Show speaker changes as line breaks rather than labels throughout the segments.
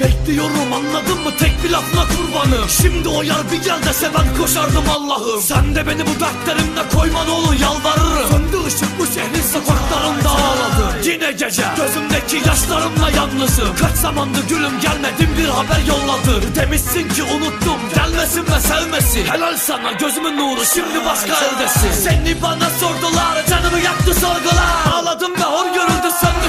bekliyorum anladın mı? Tek bir lafına kurbanım. Şimdi o yar bir gel dese ben koşardım Allah'ım. Sen de beni bu dertlerimle koyma ne olur yalvarırım. Söndü ışık bu şehrin sokaklarında ağladı Yine gece gözümdeki yaşlarımla yalnızım. Kaç zamandır gülüm gelmedin bir haber yolladı Demişsin ki unuttum gelmesin ve sevmesin. Helal sana gözümün nuru şimdi başka eldesin Seni bana sordular canımı yaktı sorgular. Ağladım ve hor görüldü söndü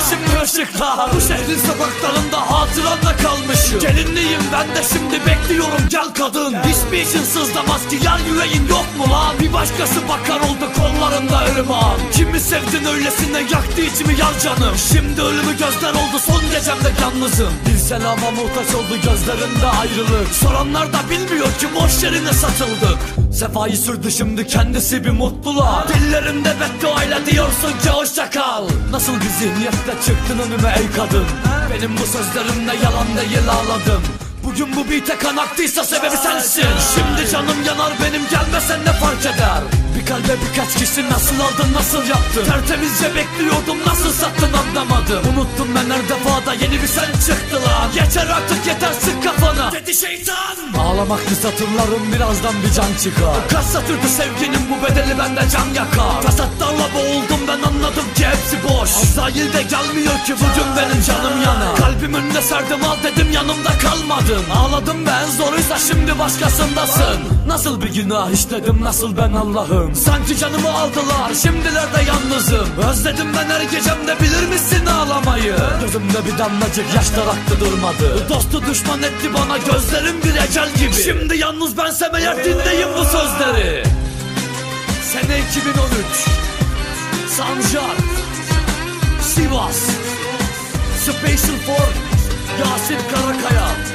ışıklar Bu şehrin sokaklarında hatıranla kalmışım. Gelinliyim ben de şimdi bekliyorum. Gel kadın. Hiçbir için sızlamaz ki yar yüreğin yok mu lan? Bir başkası bakar oldu kollarında ırmağın Kimi sevdin öylesine yaktı içimi yar canım. Şimdi ölümü gözler oldu son gecemde yalnızım. Bir selama muhtaç oldu gözlerinde ayrılık. Soranlar da bilmiyor ki boş yerine satıldık Sefayı sürdü şimdi kendisi bir mutluluğa. Dillerimde bedduayla diyorsun ki hoşça kal. Nasıl bir zihniyetle çıktın önüme ey kadın? Benim bu sözlerimle yalan değil ağladım. Bugün bu beat'e kan aktıysa sebebi sensin. Şimdi canım yanar benim gelmesen kalbe birkaç kişi nasıl aldın nasıl yaptın? Tertemizce bekliyordum nasıl sattın anlamadım Unuttum ben her defada. Yeni bir sen çıktı lan. Yeter artık yeter sık kafana. Dedi şeytan. Ağlamaklı satırlarım? Birazdan bir can çıkar. Kaç satırdı sevginin bu bedeli bende can yakar. Fesatlarla boğuldum ben anladım ki hepsi boş. Azrail de gelmiyor ki bugün benim canım yana Kalbim önüne serdim al dedim yanımda kalmadın Ağladım ben zoruysa şimdi başkasındasın. Nasıl bir günah işledim nasıl ben Allah'ım? Sanki canımı aldılar şimdilerde yalnızım. Özledim ben her gecemde bilir misin ağlamayı Gözümde bir damlacık yaşlar aktı durmadı. Dostu düşman etti bana gözlerim bir ecel gibi. Şimdi yalnız bensem eğer dinleyin bu sözleri. Sene 2013 Sancar Sivas Special for Yasin Karakaya